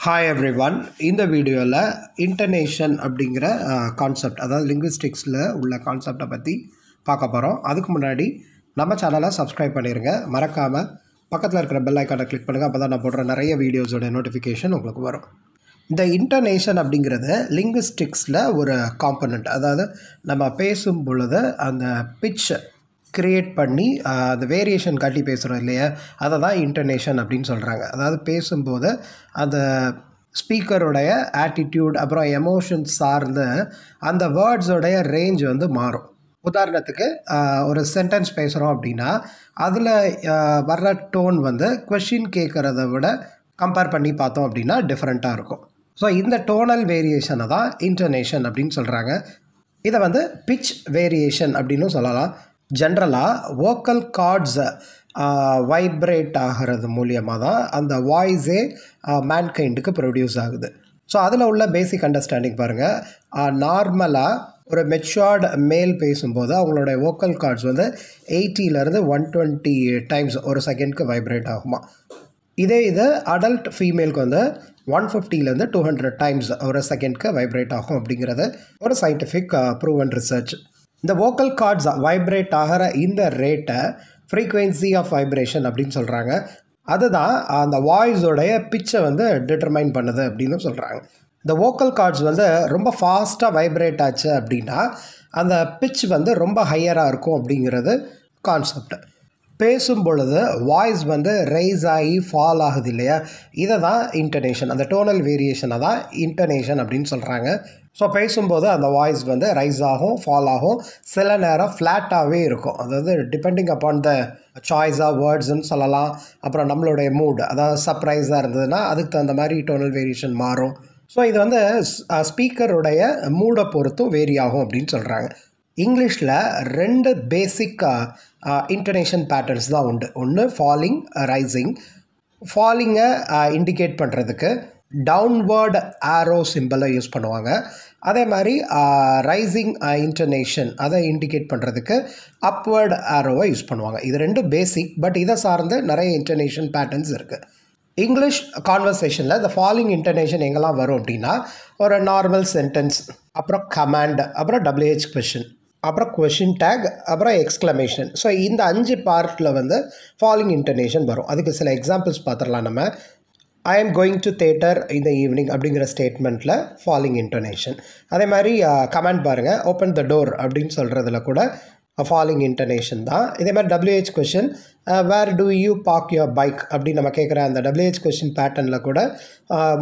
Hi every one இந்த வீடியோவில் இன்டர்நேஷன் அப்படிங்கிற கான்செப்ட் அதாவது லிங்குவிஸ்டிக்ஸில் உள்ள கான்செப்டை பற்றி பார்க்க போகிறோம் அதுக்கு முன்னாடி நம்ம சேனலை சப்ஸ்கிரைப் பண்ணிடுங்க மறக்காமல் பக்கத்தில் இருக்கிற பெல் ஐக்கானை கிளிக் பண்ணுங்கள் அப்போ தான் நான் போடுற நிறைய வீடியோஸோட நோட்டிஃபிகேஷன் உங்களுக்கு வரும். இந்த இன்டர்நேஷன் அப்படிங்கிறது லிங்குவிஸ்டிக்ஸில் ஒரு காம்பனண்ட் அதாவது நம்ம பேசும் பொழுது அந்த பிட்ச் கிரியேட் பண்ணி அந்த வேரியேஷன் காட்டி பேசுகிறோம் இல்லையா? அதை தான் இன்டர்நேஷன் அப்படின்னு சொல்கிறாங்க அதாவது பேசும்போது அந்த ஸ்பீக்கருடைய ஆட்டிடியூட் அப்புறம் எமோஷன்ஸ் சார்ந்து அந்த வேர்ட்ஸோடைய ரேஞ்ச் வந்து மாறும். உதாரணத்துக்கு ஒரு சென்டென்ஸ் பேசுகிறோம் அப்படின்னா அதில் வர்ற டோன் வந்து கொஷின் கேட்குறத விட கம்பேர் பண்ணி பார்த்தோம் அப்படின்னா டிஃப்ரெண்ட்டாக இருக்கும். ஸோ இந்த டோனல் வேரியேஷனை தான் இன்டர்நேஷன் அப்படின்னு சொல்கிறாங்க இதை வந்து பிட்ச் வேரியேஷன் அப்படின்னு சொல்லலாம். ஜென்ரலாக வோக்கல் கார்ட்ஸை வைப்ரேட் ஆகிறது மூலியமாக தான் அந்த வாய்ஸே மேன்கைண்டுக்கு ப்ரொடியூஸ் ஆகுது. ஸோ அதில் உள்ள பேசிக் அண்டர்ஸ்டாண்டிங் பாருங்கள் நார்மலாக ஒரு மெச்சுவார்டு மேல் பேசும்போது அவங்களோட வோக்கல் கார்ட்ஸ் வந்து எயிட்டிலேருந்து ஒன் டுவெண்ட்டி டைம்ஸ் ஒரு செகண்ட்க்கு வைப்ரேட் ஆகுமா? இதே இது அடல்ட் ஃபீமேலுக்கு வந்து ஒன் ஃபிஃப்டிலேருந்து டூ ஹண்ட்ரட் டைம்ஸ் ஒரு செகண்ட்க்கு வைப்ரேட் ஆகும் அப்படிங்கிறது ஒரு சயின்டிஃபிக் ப்ரூவன் ரிசர்ச் இந்த வோக்கல் கார்ட்ஸ் வைப்ரேட் ஆகிற இந்த ரேட்டை ஃப்ரீக்வன்சி ஆஃப் வைப்ரேஷன் அப்படின்னு சொல்கிறாங்க அதுதான் அந்த வாய்ஸோடைய பிச்சை வந்து டிட்டர்மைன் பண்ணுது அப்படின்னு சொல்கிறாங்க இந்த வோக்கல் கார்ட்ஸ் வந்து ரொம்ப ஃபாஸ்ட்டாக வைப்ரேட் ஆச்சு அப்படின்னா அந்த பிட்ச் வந்து ரொம்ப ஹையராக இருக்கும் அப்படிங்கிறது கான்செப்ட் பேசும் பொழுது வாய்ஸ் வந்து ரைஸ் ஆகி ஃபால் ஆகுது இல்லையா? இதை தான் இன்டர்நேஷன் அந்த டோனல் வேரியேஷனை தான் இன்டர்நேஷன் அப்படின்னு சொல்கிறாங்க ஸோ பேசும்போது அந்த வாய்ஸ் வந்து ரைஸ் ஆகும் ஃபால் ஆகும். சில நேரம் ஃப்ளாட்டாகவே இருக்கும். அதாவது டிபெண்டிங் அப்பான் த சாய்ஸாக வேர்ட்ஸ்னு சொல்லலாம். அப்புறம் நம்மளுடைய மூட் அதாவது சர்ப்ரைஸாக இருந்ததுன்னா அதுக்கு தகுந்த மாதிரி டோனல் வேரியேஷன் மாறும். ஸோ இது வந்து ஸ்பீக்கருடைய மூடை பொறுத்தும் வேரி ஆகும் அப்படின்னு சொல்கிறாங்க இங்கிலீஷில் ரெண்டு பேசிக் இன்டர்நேஷன் பேட்டர்ன்ஸ் தான் உண்டு. ஒன்று ஃபாலிங் ரைசிங் ஃபாலிங்கை இண்டிகேட் பண்ணுறதுக்கு டவுன்வேர்டு ஆரோ சிம்பிளை யூஸ் பண்ணுவாங்க. அதே மாதிரி ரைசிங் இன்டர்நேஷன் அதை இண்டிகேட் பண்ணுறதுக்கு அப்வேர்டு ஆரோவை யூஸ் பண்ணுவாங்க. இது ரெண்டும் பேசிக் பட் இதை சார்ந்து நிறைய இன்டர்நேஷன் பேட்டர்ன்ஸ் இருக்குது இங்கிலீஷ் கான்வர்சேஷனில் இந்த ஃபாலிங் இன்டர்நேஷன் எங்கெல்லாம் வரும் அப்படின்னா ஒரு நார்மல் சென்டென்ஸ் அப்புறம் கமாண்ட் அப்புறம் டபிள்யூஹெச் கொஷின் அப்புறம் கொஷின் டேக் அப்புறம் எக்ஸ்க்ளமேஷன் ஸோ இந்த அஞ்சு பார்ட்டில் வந்து ஃபாலிங் இன்டர்நேஷன் வரும். அதுக்கு சில எக்ஸாம்பிள்ஸ் பார்த்துடலாம் நம்ம. I am going to theatre இந்த ஈவினிங் அப்படிங்கிற ஸ்டேட்மெண்ட்டில் ஃபாலிங் இன்டர்நேஷன் அதே மாதிரி கமெண்ட் பாருங்கள் ஓப்பன் த டோர் அப்படின்னு சொல்கிறதுல கூட ஃபாலிங் இன்டர்நேஷன் தான். இதே மாதிரி WH question where do you park your bike அப்படின்னு நம்ம கேட்குற அந்த டபிள்யூஹெச் கொஷின் பேட்டர்னில் கூட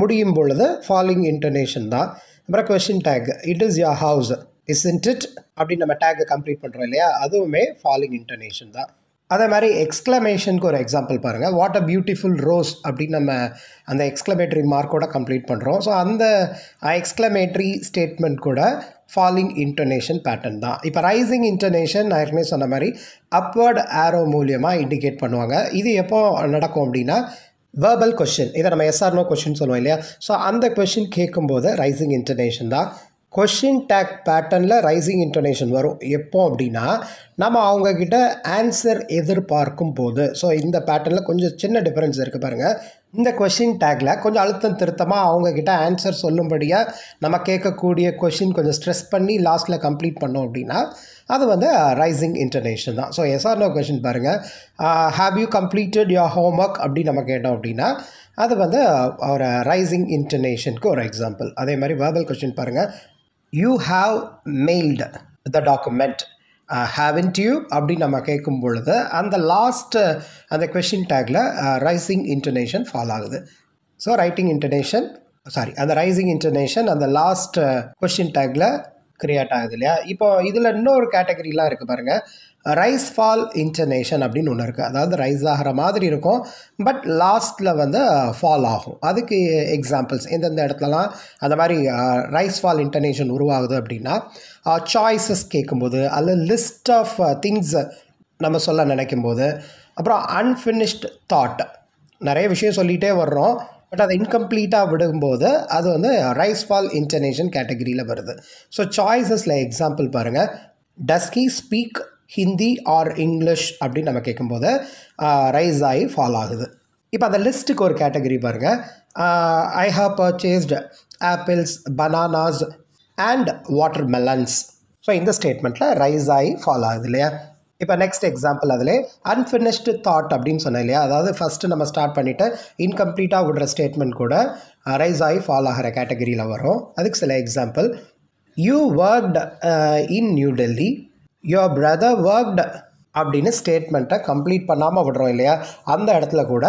முடியும் பொழுது ஃபாலிங் இன்டர்நேஷன் தான். அப்புறம் question tag it is your house isn't it அப்படின்னு நம்ம டேக்கை கம்ப்ளீட் பண்ணுறோம் இல்லையா? அதுவுமே ஃபாலிங் இன்டர்நேஷன் தான். அதே மாதிரி எக்ஸ்க்ளமேஷனுக்கு ஒரு எக்ஸாம்பிள் பாருங்கள் வாட் அ பியூட்டிஃபுல் ரோஸ் அப்படின்னு நம்ம அந்த எக்ஸ்க்ளமேட்டரி மார்க்கோட கம்ப்ளீட் பண்ணுறோம் ஸோ அந்த எக்ஸ்க்ளமேட்டரி ஸ்டேட்மெண்ட் கூட ஃபாலிங் இன்டர்நேஷன் பேட்டர்ன் தான். இப்போ ரைசிங் இன்டர்நேஷன் நான் ஏற்கனவே சொன்ன மாதிரி அப்வர்ட் ஆரோ மூலியமாக இண்டிகேட் பண்ணுவாங்க. இது எப்போ நடக்கும் அப்படின்னா வேர்பல் கொஷின் இதை நம்ம எஸ்ஆர்னோ கொஷின் சொல்லுவோம் இல்லையா? ஸோ அந்த கொஷின் கேட்கும்போது ரைசிங் இன்டர்நேஷன் தான். கொஷின் டேக் பேட்டர்னில் ரைசிங் இன்டர்நேஷன் வரும். எப்போ அப்படின்னா நம்ம அவங்கக்கிட்ட ஆன்சர் எதிர்பார்க்கும் போது. ஸோ இந்த பேட்டர்னில் கொஞ்சம் சின்ன டிஃப்ரென்ஸ் இருக்குது பாருங்கள் இந்த கொஷின் டேக்கில் கொஞ்சம் அழுத்தம் திருத்தமாக அவங்கக்கிட்ட ஆன்சர் சொல்லும்படியாக நம்ம கேட்கக்கூடிய கொஷின் கொஞ்சம் ஸ்ட்ரெஸ் பண்ணி லாஸ்ட்டில் கம்ப்ளீட் பண்ணோம் அப்படின்னா அது வந்து uh, ரைசிங் இன்டர்நேஷன் தான். So yes or no question பாருங்கள் have you completed your homework அப்படின்னு நம்ம கேட்டோம் அப்படின்னா அது வந்து uh, ஒரு ரைசிங் இன்டர்நேஷனுக்கு ஒரு எக்ஸாம்பிள் அதே மாதிரி வேர்பல் கொஷின் பாருங்கள் you have mailed the document haven't you அப்படின்னு நம்ம கேட்கும் பொழுது அந்த லாஸ்ட் uh, அந்த கொஷின் டேக்கில் ரைசிங் இன்டர்நேஷன் ஃபாலோ ஆகுது. ஸோ ரைட்டிங் இன்டர்நேஷன் சாரி அந்த ரைசிங் இன்டர்நேஷன் அந்த லாஸ்ட் கொஷின் டேக்கில் கிரியேட் ஆகுது இல்லையா? இப்போ இதில் இன்னொரு கேட்டகரிலாம் இருக்குது பாருங்கள் ரைஸ் ஃபால் இன்டர்நேஷன் அப்படின்னு ஒன்று இருக்குது அதாவது ரைஸ் ஆகிற மாதிரி இருக்கும். பட் லாஸ்ட்டில் வந்து ஃபால் ஆகும். அதுக்கு எக்ஸாம்பிள்ஸ். எந்தெந்த இடத்துலலாம் அந்த மாதிரி ரைஸ் ஃபால் இன்டர்நேஷன் உருவாகுது அப்படின்னா சாய்ஸஸ் கேட்கும்போது அல்லது லிஸ்ட் ஆஃப் திங்ஸ் நம்ம சொல்ல நினைக்கும் போது அப்புறம் அன்ஃபினிஷ்ட் தாட். நிறைய விஷயம் சொல்லிகிட்டே வர்றோம். பட் அதை இன்கம்ப்ளீட்டாக விடும்போது அது வந்து ரைஸ் ஃபால் இன்டர்நேஷன் கேட்டகரியில் வருது. ஸோ சாய்ஸஸில் எக்ஸாம்பிள் பாருங்கள் does he speak Hindi or English அப்படின்னு நம்ம கேட்கும்போது ரைஸ் ஆகி ஃபால் ஆகுது. இப்போ அந்த லிஸ்ட்டுக்கு ஒரு கேட்டகரி பாருங்கள் I have purchased apples bananas and water melons so இந்த ஸ்டேட்மெண்ட்டில் ரைஸ் ஆகி ஃபால் ஆகுது இல்லையா? இப்போ நெக்ஸ்ட் எக்ஸாம்பிள் அதில் அன்ஃபினிஷ்டு தாட் அப்படின்னு சொன்னேன் இல்லையா? அதாவது ஃபஸ்ட்டு நம்ம ஸ்டார்ட் பண்ணிவிட்டு இன்கம்ப்ளீட்டாக விடுற ஸ்டேட்மெண்ட் கூட ரைஸ் ஆகி ஃபால் ஆகிற கேட்டகரியில் வரும். அதுக்கு சில example you worked in New Delhi your brother worked அப்படின்னு ஸ்டேட்மெண்ட்டை கம்ப்ளீட் பண்ணாமல் விடுறோம் இல்லையா? அந்த இடத்துல கூட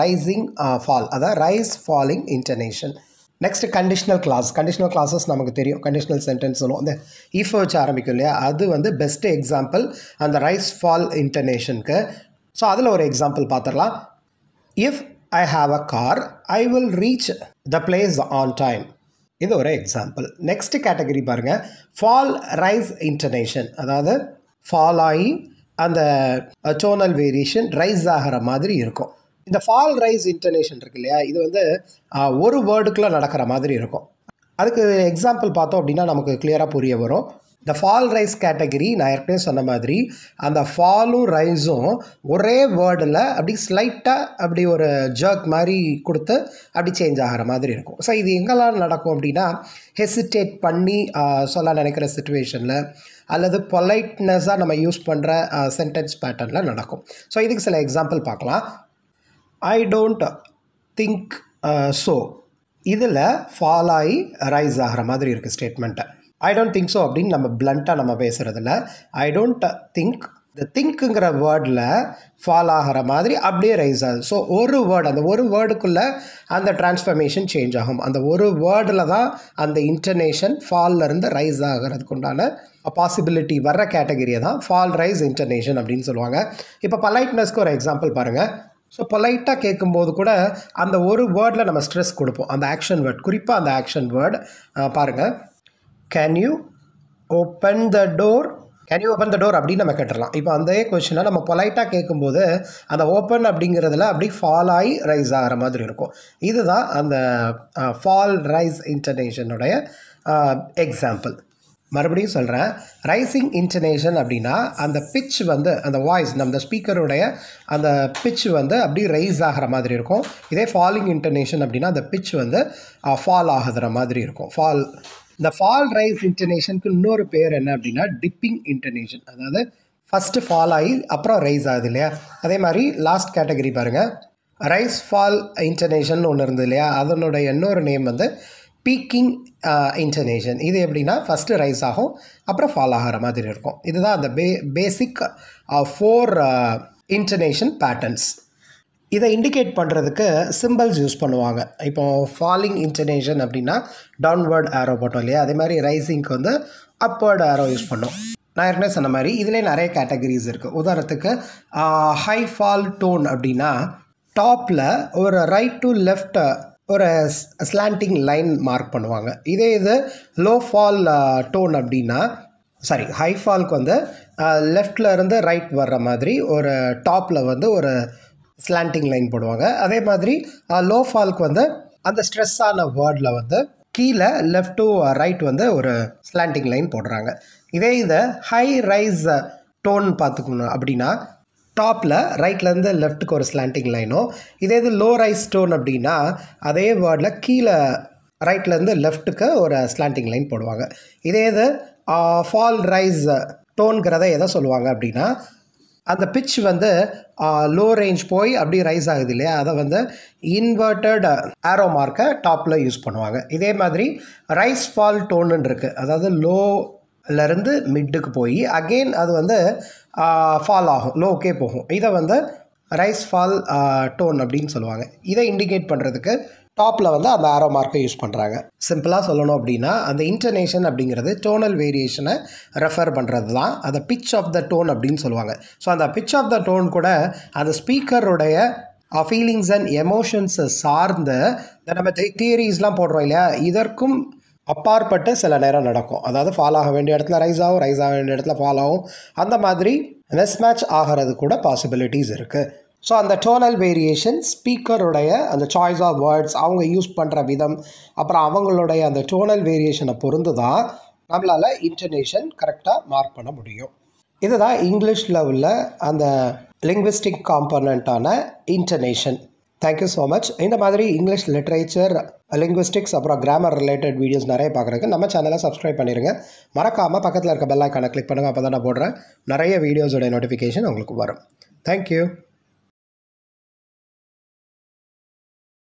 ரைசிங் ஃபால் அதாவது rise falling intonation next conditional clause conditional clauses நமக்கு தெரியும். கண்டிஷனல் சென்டென்ஸ் சொல்லுவோம். அந்த இஃப் வச்சு ஆரம்பிக்கும் இல்லையா? அது வந்து பெஸ்ட் எக்ஸாம்பிள் அந்த ரைஸ் ஃபால் இன்டர்நேஷனுக்கு ஸோ அதில் ஒரு எக்ஸாம்பிள் பார்த்துடலாம். If I have a car I will reach the place on time இது ஒரு எக்ஸாம்பிள் நெக்ஸ்ட் கேட்டகரி பாருங்கள் ஃபால் ரைஸ் இன்டர்நேஷன் அதாவது ஃபால் ஆகி அந்த டோனல் வேரியேஷன் ரைஸ் ஆகிற மாதிரி இருக்கும். இந்த ஃபால் ரைஸ் இன்டர்னேஷன் இருக்கு இல்லையா? இது வந்து ஒரு வேர்டுக்குள்ளே நடக்கிற மாதிரி இருக்கும். அதுக்கு எக்ஸாம்பிள் பார்த்தோம் அப்படின்னா நமக்கு கிளியராக புரிய வரும். இந்த ஃபால் ரைஸ் கேட்டகரி நான் ஏற்கனவே சொன்ன மாதிரி அந்த ஃபாலும் ரைஸும் ஒரே வேர்டில் அப்படி ஸ்லைட்டாக அப்படி ஒரு ஜர்க் மாதிரி கொடுத்து அப்படி சேஞ்ச் ஆகிற மாதிரி இருக்கும். ஸோ இது எங்கெல்லாம் நடக்கும் அப்படின்னா ஹெசிடேட் பண்ணி சொல்ல நினைக்கிற சுச்சுவேஷனில் அல்லது பொலைட்னஸாக நம்ம யூஸ் பண்ணுற சென்டென்ஸ் பேட்டர்னில் நடக்கும். ஸோ இதுக்கு சில எக்ஸாம்பிள் பார்க்கலாம். ஐ டோன்ட் திங்க் ஸோ இதில் ஃபால் ஆகி ரைஸ் ஆகிற மாதிரி இருக்குது ஸ்டேட்மெண்ட்டை ஐ டோன்ட் திங்க் ஸோ அப்படின்னு நம்ம பிளண்ட்டாக நம்ம பேசுகிறதில்ல ஐ டோன்ட் திங்க் இந்த திங்க்குங்கிற வேர்டில் ஃபால் ஆகிற மாதிரி அப்படியே ரைஸ் ஆகுது. ஸோ ஒரு வேர்டு அந்த ஒரு வேர்டுக்குள்ளே அந்த டிரான்ஸ்ஃபர்மேஷன் சேஞ்ச் ஆகும். அந்த ஒரு வேர்டில் தான் அந்த இன்டர்நேஷன் ஃபால்லேருந்து ரைஸ் ஆகிறதுக்கு உண்டான பாசிபிலிட்டி வர்ற கேட்டகரியை தான் ஃபால் ரைஸ் இன்டர்நேஷன் அப்படின்னு சொல்லுவாங்க. இப்போ பலைட்னஸ்க்கு ஒரு எக்ஸாம்பிள் பாருங்கள் ஸோ பொலைட்டாக கேட்கும்போது கூட அந்த ஒரு வேர்டில் நம்ம ஸ்ட்ரெஸ் கொடுப்போம். அந்த ஆக்ஷன் வேர்ட் குறிப்பாக அந்த ஆக்ஷன் வேர்ட் பாருங்கள் can you open the door can you open the door அப்படின்னு நம்ம கேட்டுடலாம். இப்போ அந்த கொஷினை நம்ம பொலைட்டாக கேட்கும்போது அந்த ஓப்பன் அப்படிங்கிறதுல அப்படி ஃபால் ஆகி ரைஸ் ஆகிற மாதிரி இருக்கும். இதுதான் அந்த ஃபால் ரைஸ் இன்டர்நேஷனுடைய எக்ஸாம்பிள் மறுபடியும் சொல்கிறேன் ரைசிங் இன்டர்நேஷன் அப்படின்னா அந்த பிச் வந்து அந்த வாய்ஸ் நம்ம ஸ்பீக்கருடைய அந்த பிச் வந்து அப்படி ரைஸ் ஆகிற மாதிரி இருக்கும். இதே ஃபாலிங் இன்டர்னேஷன் அப்படின்னா அந்த பிச் வந்து ஃபால் ஆகுற மாதிரி இருக்கும். ஃபால் இந்த ஃபால் ரைஸ் இன்டர்நேஷனுக்கு இன்னொரு பேர் என்ன அப்படின்னா டிப்பிங் இன்டர்நேஷன் அதாவது ஃபஸ்ட்டு ஃபால் ஆகி அப்புறம் ரைஸ் ஆகுது இல்லையா? அதே மாதிரி லாஸ்ட் கேட்டகரி பாருங்கள் ரைஸ் ஃபால் இன்டர்நேஷன் ஒன்று இருந்தது இல்லையா? அதனுடைய இன்னொரு நேம் வந்து பீக்கிங் இன்டர்நேஷன் இது எப்படின்னா ஃபஸ்ட்டு ரைஸ் ஆகும் அப்புறம் ஃபால் ஆகிற மாதிரி இருக்கும். இதுதான் அந்த பே பேசிக் ஃபோர் இன்டர்நேஷன் பேட்டர்ன்ஸ் இதை இண்டிகேட் பண்ணுறதுக்கு சிம்பிள்ஸ் யூஸ் பண்ணுவாங்க. இப்போ ஃபாலிங் இன்டர்னேஷன் அப்படின்னா டவுன்வர்ட் ஆரோ போட்டோம் இல்லையா? அதே மாதிரி ரைசிங்க்கு வந்து அப்வர்ட் ஆரோ யூஸ் பண்ணோம். நான் ஏற்கனவே சொன்ன மாதிரி இதிலே நிறைய கேட்டகரிஸ் இருக்குது உதாரணத்துக்கு ஹை ஃபால் டோன் அப்படின்னா டாப்பில் ஒரு ரைட் டு லெஃப்ட் ஒரு ஸ்லாண்டிங் லைன் மார்க் பண்ணுவாங்க. இதே இது லோ ஃபால் டோன் அப்படின்னா சாரி ஹை ஃபால்க்கு வந்து லெஃப்டில் இருந்து ரைட் வர்ற மாதிரி ஒரு டாப்பில் வந்து ஒரு ஸ்லாண்டிங் லைன் போடுவாங்க. அதே மாதிரி லோ ஃபால்க்கு வந்து அந்த ஸ்ட்ரெஸ்ஸான வேர்டில் வந்து கீழே லெஃப்ட் டு ரைட் வந்து ஒரு ஸ்லாண்டிங் லைன் போடுறாங்க. இதே இதை ஹை ரைஸ் டோன் பார்த்துக்கணும் அப்படின்னா டாப்பில் ரைட்லேருந்து லெஃப்ட்டுக்கு ஒரு ஸ்லாண்டிங் லைனும் இதே இது லோ ரைஸ் டோன் அப்படின்னா அதே வேர்டில் கீழே ரைட்லேருந்து லெஃப்ட்டுக்கு ஒரு ஸ்லாண்டிங் லைன் போடுவாங்க. இதே இது ஃபால் ரைஸ் டோன்கிறத எதை சொல்லுவாங்க அப்படின்னா அந்த பிச் வந்து லோ ரேஞ்ச் போய் அப்படி ரைஸ் ஆகுது இல்லையா? அதை வந்து இன்வெர்டட் ஆரோ மார்க்கை டாப்பில் யூஸ் பண்ணுவாங்க. இதே மாதிரி ரைஸ் ஃபால் டோனுன்னு இருக்குது அதாவது லோலேருந்து மிட்டுக்கு போய் அகெயின் அது வந்து ஃபால் ஆகும். லோக்கே போகும். இதை வந்து ரைஸ் ஃபால் டோன் அப்படின்னு சொல்லுவாங்க. இதை இண்டிகேட் பண்ணுறதுக்கு டாப்பில் வந்து அந்த ஆரோ மார்க்கை யூஸ் பண்ணுறாங்க சிம்பிளாக சொல்லணும் அப்படின்னா அந்த இன்டர்நேஷன் அப்படிங்கிறது டோனல் வேரியேஷனை ரெஃபர் பண்ணுறது தான் அந்த பிச் ஆஃப் த டோன் அப்படின்னு சொல்லுவாங்க. ஸோ அந்த பிச் ஆஃப் த டோன் கூட அந்த ஸ்பீக்கருடைய ஃபீலிங்ஸ் அண்ட் எமோஷன்ஸை சார்ந்து நம்ம தியரிஸ்லாம் போடுறோம் இல்லையா? இதற்கும் அப்பாற்பட்டு சில நேரம் நடக்கும். அதாவது ஃபால் ஆக வேண்டிய இடத்துல ரைஸ் ஆகும் ரைஸ் ஆக வேண்டிய இடத்துல ஃபால் ஆகும். அந்த மாதிரி மிஸ் மேட்ச் ஆகிறது கூட பாசிபிலிட்டிஸ் இருக்குது ஸோ அந்த டோனல் வேரியேஷன் ஸ்பீக்கருடைய அந்த சாய்ஸ் ஆஃப் வேர்ட்ஸ் அவங்க யூஸ் பண்ணுற விதம் அப்புறம் அவங்களுடைய அந்த டோனல் வேரியேஷனை பொருந்து தான் நம்மளால் இன்டர்நேஷன் கரெக்டாக மார்க் பண்ண முடியும். இதுதான் இங்கிலீஷில் உள்ள அந்த linguistic காம்பனண்ட்டான intonation thank you so much இந்த மாதிரி இங்கிலீஷ் லிட்ரேச்சர் லிங்குவிஸ்டிக்ஸ் அப்புறம் கிராமர் ரிலேட்டட் வீடியோஸ் நிறைய பார்க்குறதுக்கு நம்ம சேனலை சப்ஸ்கிரைப் பண்ணிடுங்க மறக்காமல் பக்கத்தில் இருக்க பெல் ஐக்கானை கிளிக் பண்ணுங்கள் அப்போ தான் நான் போடுறேன் நிறைய வீடியோஸோட நோட்டிஃபிகேஷன் உங்களுக்கு வரும். தேங்க்யூ